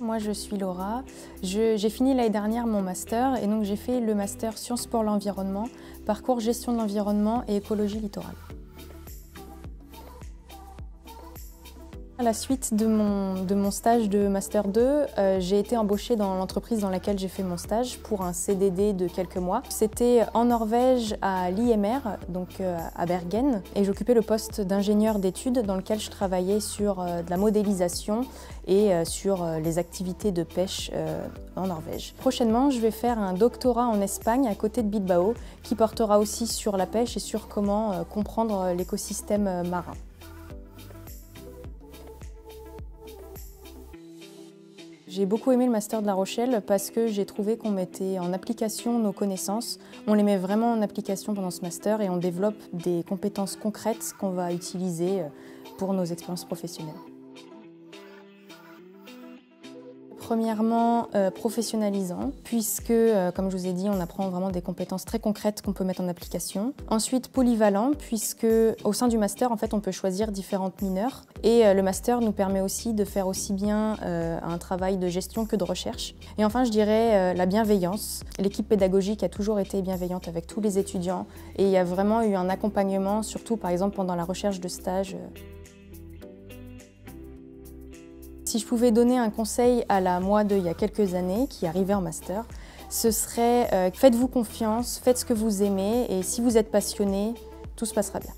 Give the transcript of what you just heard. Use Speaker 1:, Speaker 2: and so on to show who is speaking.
Speaker 1: Moi, je suis Laura. J'ai fini l'année dernière mon master et donc j'ai fait le master Sciences pour l'environnement, parcours gestion de l'environnement et écologie littorale. À la suite de mon, stage de Master 2, euh, j'ai été embauchée dans l'entreprise dans laquelle j'ai fait mon stage pour un CDD de quelques mois. C'était en Norvège à l'IMR, donc euh, à Bergen, et j'occupais le poste d'ingénieur d'études dans lequel je travaillais sur euh, de la modélisation et sur les activités de pêche en Norvège. Prochainement, je vais faire un doctorat en Espagne à côté de Bilbao qui portera aussi sur la pêche et sur comment comprendre l'écosystème marin. J'ai beaucoup aimé le master de La Rochelle parce que j'ai trouvé qu'on mettait en application nos connaissances. On les met vraiment en application pendant ce master et on développe des compétences concrètes qu'on va utiliser pour nos expériences professionnelles. Premièrement, euh, professionnalisant, puisque, euh, comme je vous ai dit, on apprend vraiment des compétences très concrètes qu'on peut mettre en application. Ensuite, polyvalent, puisque au sein du master, en fait, on peut choisir différentes mineurs. Et euh, le master nous permet aussi de faire aussi bien un travail de gestion que de recherche. Et enfin, je dirais la bienveillance. L'équipe pédagogique a toujours été bienveillante avec tous les étudiants et il y a vraiment eu un accompagnement, surtout par exemple pendant la recherche de stage. Si je pouvais donner un conseil à la moi de il y a quelques années qui arrivait en master, ce serait euh, faites-vous confiance, faites ce que vous aimez et si vous êtes passionné, tout se passera bien.